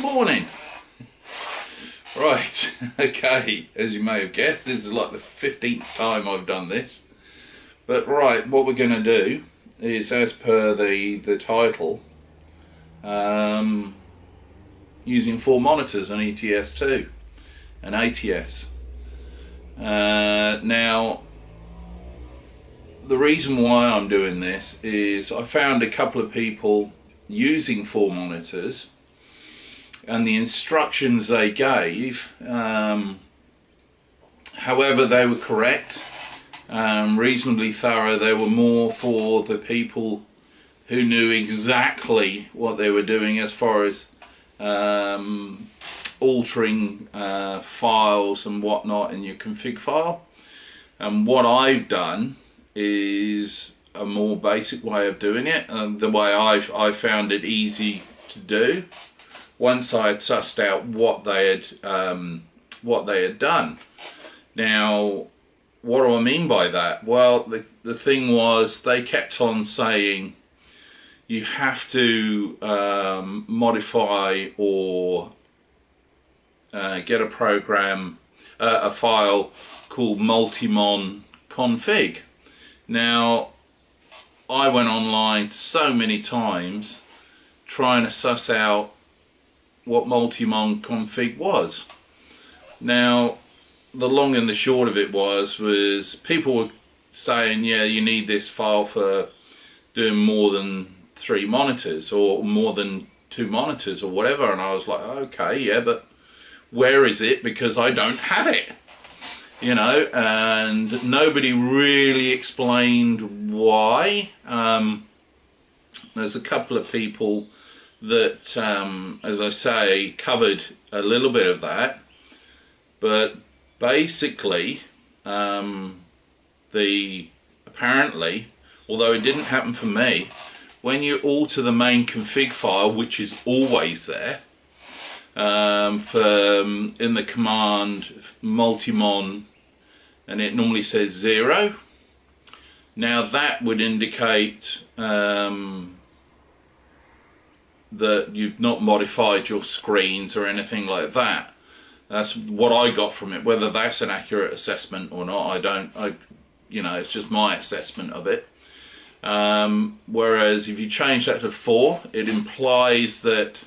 Morning. Right, okay, as you may have guessed, this is like the 15th time I've done this. But right, what we're going to do is, as per the, the title, um, using four monitors on ETS2 and ATS. Uh, now, the reason why I'm doing this is I found a couple of people using four monitors and the instructions they gave um, however they were correct um, reasonably thorough. They were more for the people who knew exactly what they were doing as far as um, altering uh, files and whatnot in your config file. And what I've done is a more basic way of doing it and the way I've I found it easy to do once I had sussed out what they had um, what they had done. Now what do I mean by that? Well the, the thing was they kept on saying you have to um, modify or uh, get a program uh, a file called multimon config. Now I went online so many times trying to suss out what multimon config was. Now, the long and the short of it was, was people were saying, yeah, you need this file for doing more than three monitors or more than two monitors or whatever. And I was like, okay, yeah, but where is it? Because I don't have it you know, and nobody really explained why. Um, there's a couple of people that, um, as I say, covered a little bit of that, but basically, um, the apparently, although it didn't happen for me, when you alter the main config file, which is always there, um, for um, in the command multimon and it normally says zero now that would indicate um, that you've not modified your screens or anything like that that's what I got from it whether that's an accurate assessment or not I don't I you know it's just my assessment of it um, whereas if you change that to four it implies that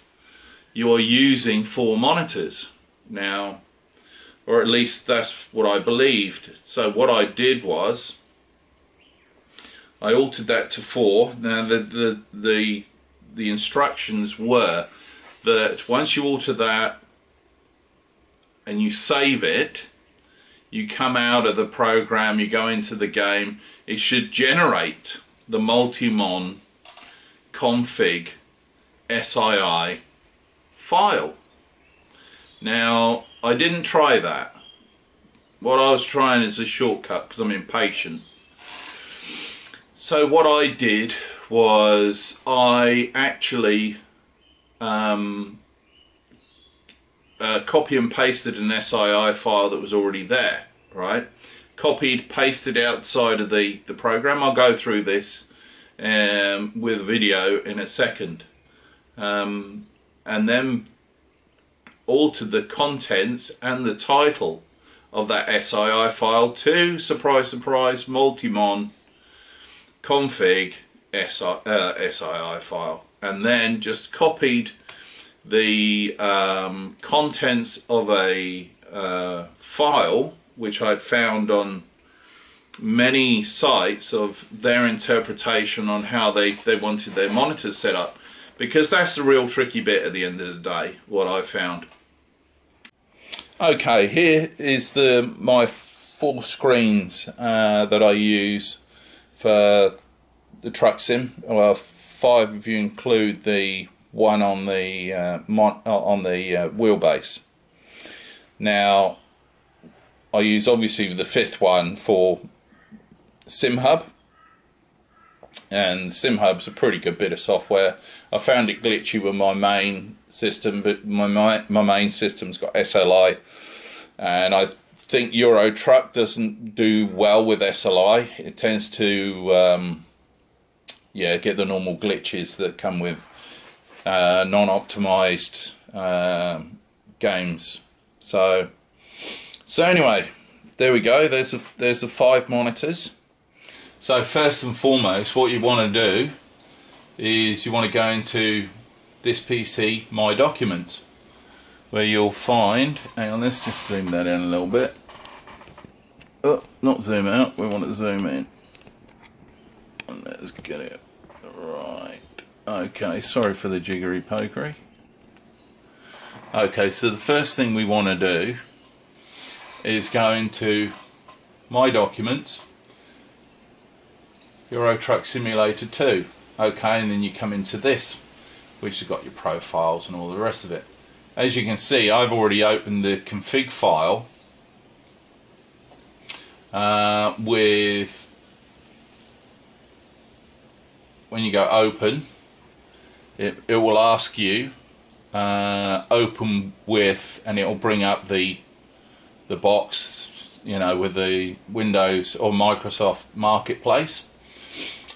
you are using four monitors now or at least that's what I believed. So what I did was I altered that to four. Now the the the the instructions were that once you alter that and you save it, you come out of the program, you go into the game, it should generate the Multimon config SII file. Now I didn't try that. What I was trying is a shortcut because I'm impatient. So what I did was I actually um, uh, copy and pasted an SII file that was already there, right? Copied, pasted outside of the, the program. I'll go through this um, with video in a second. Um, and then altered the contents and the title of that SII file to, surprise surprise, multimon config SI, uh, SII file and then just copied the um, contents of a uh, file which I'd found on many sites of their interpretation on how they, they wanted their monitors set up because that's the real tricky bit at the end of the day what I found. Okay here is the my four screens uh, that I use for the truck sim well five if you include the one on the uh, mon uh, on the uh, wheelbase now I use obviously the fifth one for SimHub and SimHub's a pretty good bit of software. I found it glitchy with my main system, but my, my, my main system's got SLI, and I think Euro Truck doesn't do well with SLI. It tends to, um, yeah, get the normal glitches that come with uh, non-optimized um, games. So, so anyway, there we go. There's the there's the five monitors. So first and foremost, what you want to do is you want to go into this PC, My Documents, where you'll find. Hang on, let's just zoom that in a little bit. Oh, not zoom out. We want to zoom in. And let's get it right. Okay, sorry for the jiggery pokery. Okay, so the first thing we want to do is go into My Documents, Euro Truck Simulator 2. Okay, and then you come into this, which has got your profiles and all the rest of it. As you can see, I've already opened the config file uh, with when you go open it, it will ask you uh, open with and it will bring up the the box you know with the Windows or Microsoft Marketplace.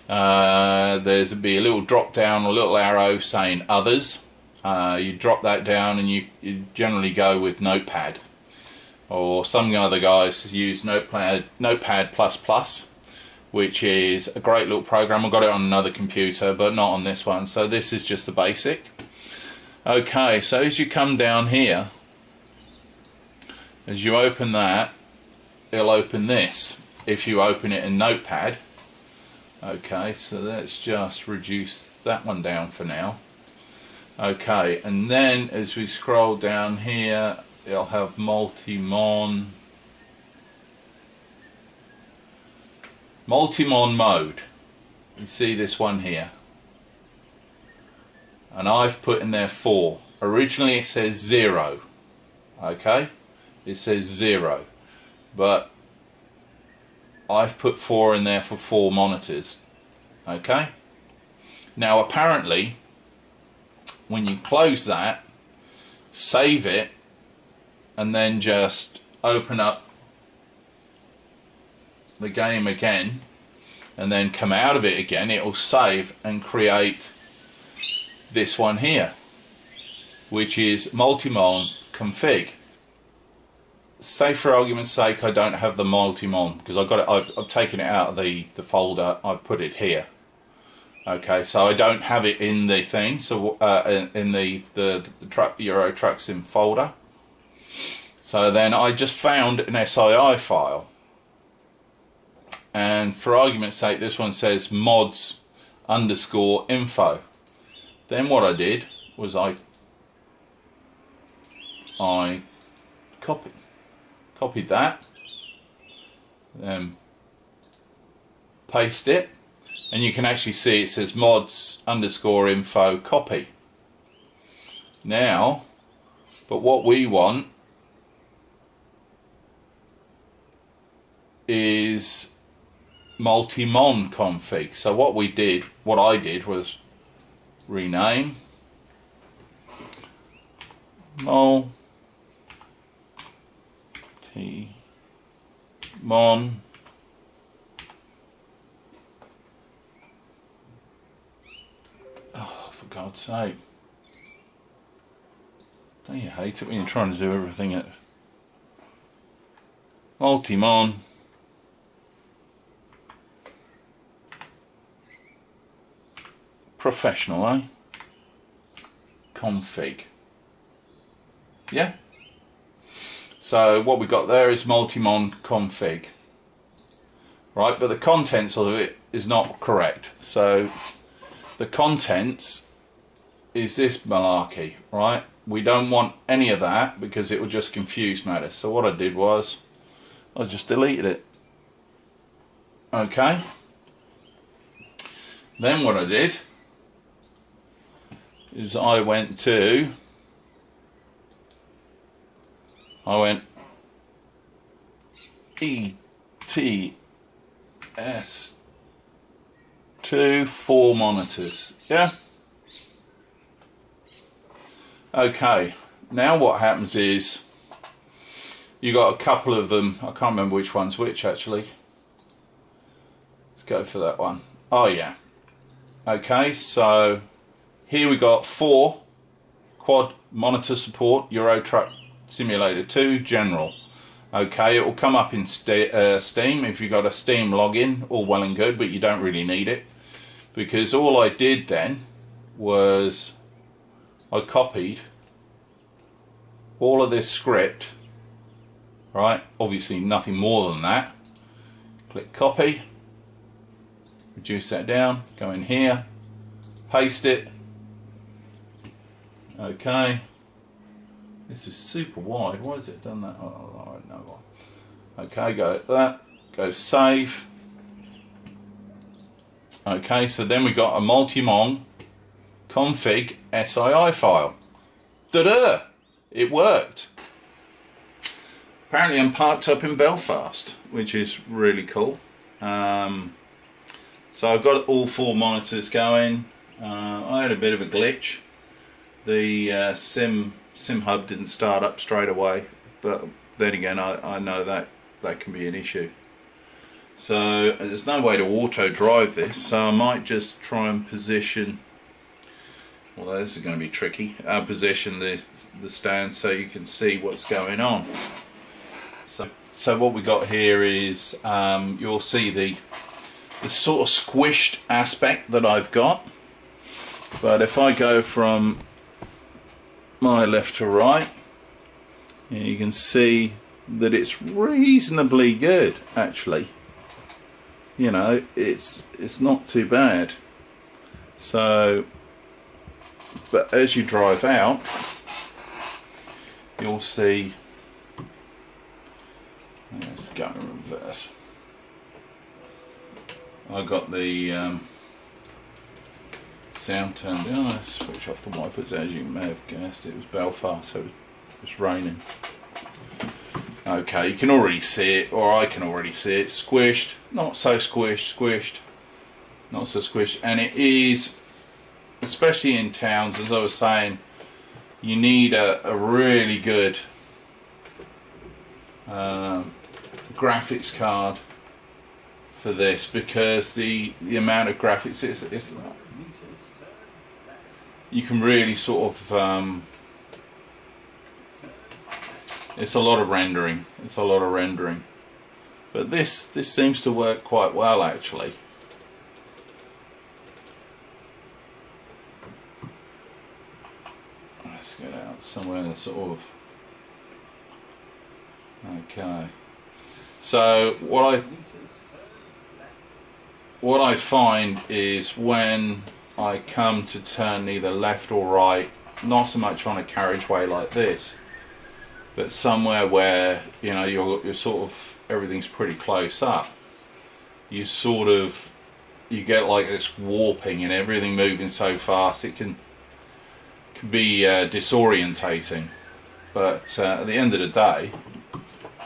Uh, there's be a little drop down a little arrow saying others. Uh, you drop that down and you, you generally go with notepad. Or some other guys use notepad notepad plus plus which is a great little program. I got it on another computer, but not on this one. So this is just the basic. Okay, so as you come down here, as you open that, it'll open this. If you open it in Notepad, okay, so let's just reduce that one down for now. Okay, and then as we scroll down here, it'll have multi-mon Multimon mode. You see this one here. And I've put in there four. Originally it says zero. Okay? It says zero. But I've put four in there for four monitors. Okay? Now apparently when you close that, save it, and then just open up the game again and then come out of it again it will save and create this one here which is multimon config. Say for argument's sake I don't have the multimon because I've got it I've, I've taken it out of the the folder I've put it here. Okay so I don't have it in the thing so uh, in, in the the, the truck Euro Truck Sim folder. So then I just found an SII file and for argument's sake this one says mods underscore info. Then what I did was I I copied copied that then paste it and you can actually see it says mods underscore info copy. Now but what we want is multi-mon config. So what we did, what I did was rename multi mon oh for God's sake don't you hate it when you're trying to do everything at multi-mon professional, eh? Config. Yeah? So what we've got there is Multimon config. Right, but the contents of it is not correct. So the contents is this malarkey, right? We don't want any of that because it will just confuse matters. So what I did was I just deleted it. Okay. Then what I did is I went to I went E T S two four monitors. Yeah? Okay now what happens is you got a couple of them I can't remember which one's which actually. Let's go for that one. Oh yeah. Okay so here we got four quad monitor support Euro Truck Simulator 2 General. Okay, it will come up in uh, Steam if you've got a Steam login, all well and good, but you don't really need it. Because all I did then was I copied all of this script, right? Obviously nothing more than that. Click copy, reduce that down, go in here, paste it. Okay. This is super wide. Why has it done that? Oh, I don't know why. Okay, go that. Go save. Okay, so then we got a multi-mon config SII file. Da-da! It worked. Apparently I'm parked up in Belfast, which is really cool. Um, so I've got all four monitors going. Uh, I had a bit of a glitch. The uh, Sim Sim Hub didn't start up straight away, but then again I, I know that that can be an issue. So there's no way to auto drive this, so I might just try and position well this is going to be tricky I'll position the, the stand so you can see what's going on so so what we got here is um, you'll see the the sort of squished aspect that I've got but if I go from my left to right. And you can see that it's reasonably good actually. You know it's it's not too bad. So but as you drive out you'll see let's go in reverse. I got the um, sound turned down. I switch off the wipers. As you may have guessed it was Belfast so it was raining. Okay you can already see it or I can already see it. Squished not so squished squished not so squished. And it is especially in towns, as I was saying, you need a, a really good um, graphics card for this because the the amount of graphics is, is you can really sort of um, it's a lot of rendering it's a lot of rendering. But this this seems to work quite well actually. Let's get out somewhere sort of okay. So what I what I find is when I come to turn either left or right not so much on a carriageway like this but somewhere where you know you're, you're sort of everything's pretty close up. You sort of you get like this warping and everything moving so fast it can can be uh, disorientating. But uh, at the end of the day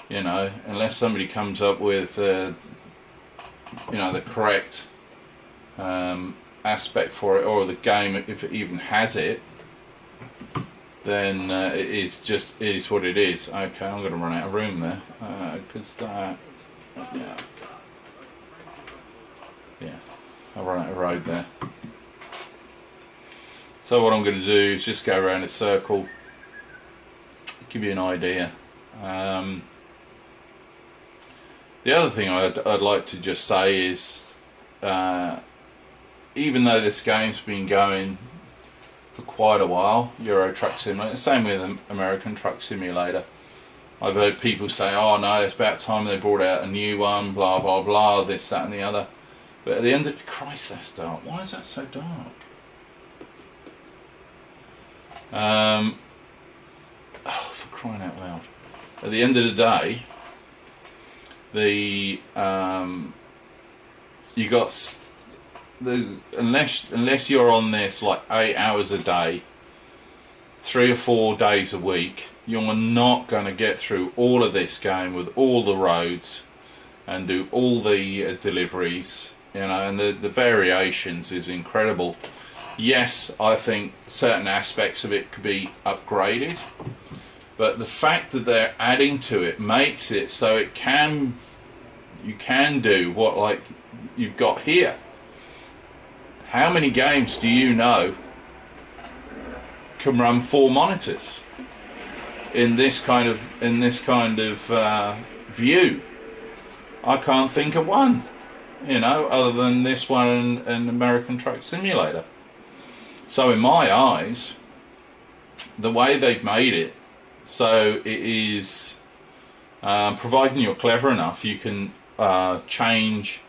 you know unless somebody comes up with uh, you know the correct um, aspect for it or the game if it even has it then uh, it is just it is what it is. Okay I'm gonna run out of room there. Because uh, that yeah. Yeah I'll run out of road there. So what I'm going to do is just go around a circle, give you an idea. Um, the other thing I'd, I'd, like to just say is, uh, even though this game's been going for quite a while, Euro Truck Simulator, same with the American Truck Simulator, I've heard people say, oh no, it's about time they brought out a new one, blah blah blah, this, that and the other. But at the end of Christ, that's dark. Why is that so dark? Um, oh, for crying out loud. At the end of the day, the um, you got unless unless you're on this like eight hours a day, three or four days a week, you're not going to get through all of this game with all the roads and do all the uh, deliveries. You know, and the the variations is incredible yes, I think certain aspects of it could be upgraded, but the fact that they're adding to it makes it so it can, you can do what like you've got here. How many games do you know can run four monitors in this kind of in this kind of uh, view. I can't think of one, you know, other than this one and, and American Truck Simulator. So in my eyes, the way they've made it, so it is, uh, providing you're clever enough, you can uh, change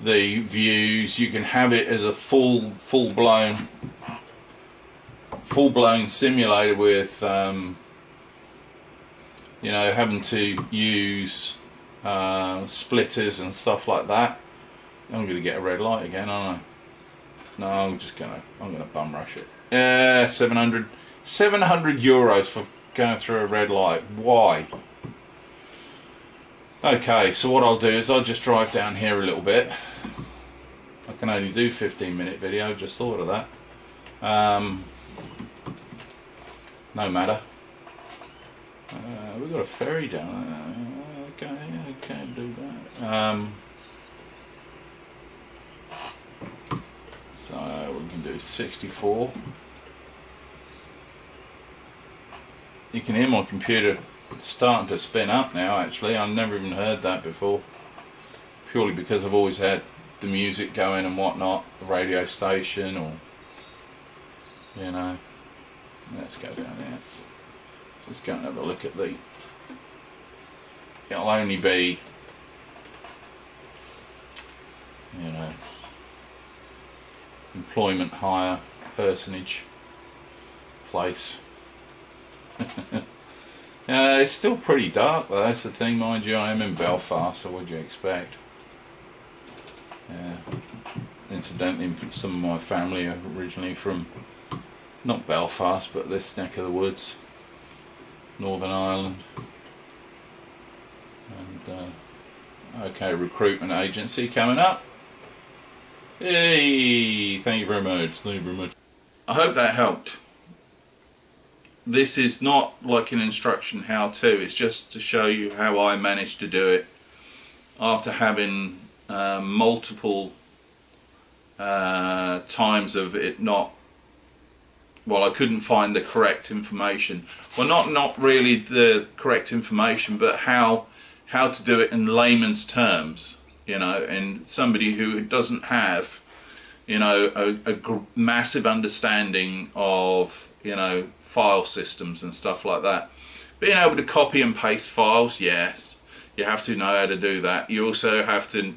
the views. You can have it as a full, full blown, full blown simulator with, um, you know, having to use uh, splitters and stuff like that. I'm going to get a red light again, aren't I? No, I'm just gonna, I'm gonna bum rush it. Yeah, uh, 700, 700 euros for going through a red light. Why? Okay, so what I'll do is I'll just drive down here a little bit. I can only do 15 minute video, just thought of that. Um, no matter. Uh, we've got a ferry down there. Okay, I can't do that. Um, so we can do 64. You can hear my computer starting to spin up now actually. I've never even heard that before. Purely because I've always had the music going and whatnot, the radio station or you know. Let's go down there. Let's go and have a look at the it'll only be you know employment hire personage place Uh, it's still pretty dark though, that's the thing mind you, I am in Belfast, so what do you expect? Yeah. Incidentally, some of my family are originally from, not Belfast, but this neck of the woods, Northern Ireland. And, uh, okay, recruitment agency coming up. Hey, thank you very much, thank you very much. I hope that helped this is not like an instruction how to it's just to show you how I managed to do it after having uh, multiple uh, times of it not well I couldn't find the correct information. Well not not really the correct information but how how to do it in layman's terms you know and somebody who doesn't have you know a, a massive understanding of you know file systems and stuff like that. Being able to copy and paste files, yes, you have to know how to do that. You also have to,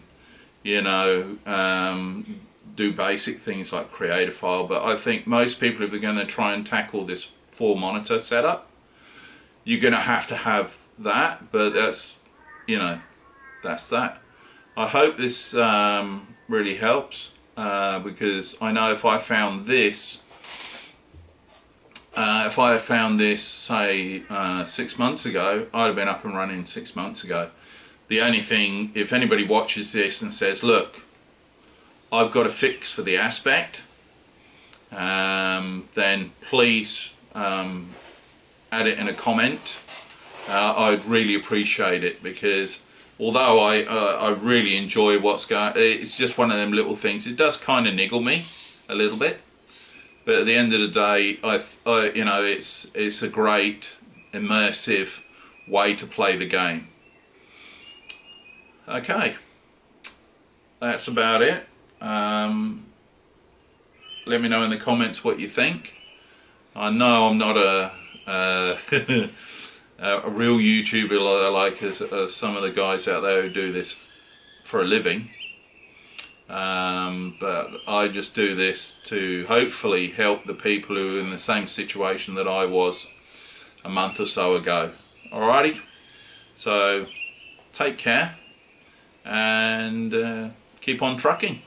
you know, um, do basic things like create a file. But I think most people, if they're going to try and tackle this four monitor setup, you're going to have to have that. But that's, you know, that's that. I hope this um, really helps uh, because I know if I found this uh, if I had found this, say, uh, six months ago, I'd have been up and running six months ago. The only thing, if anybody watches this and says, look, I've got a fix for the aspect, um, then please um, add it in a comment. Uh, I'd really appreciate it because although I uh, I really enjoy what's going, it's just one of them little things. It does kind of niggle me a little bit but at the end of the day I, I, you know it's it's a great immersive way to play the game. Okay. That's about it. Um, let me know in the comments what you think. I know I'm not a uh, a real YouTuber like some of the guys out there who do this for a living um, but I just do this to hopefully help the people who are in the same situation that I was a month or so ago. Alrighty, so take care and uh, keep on trucking.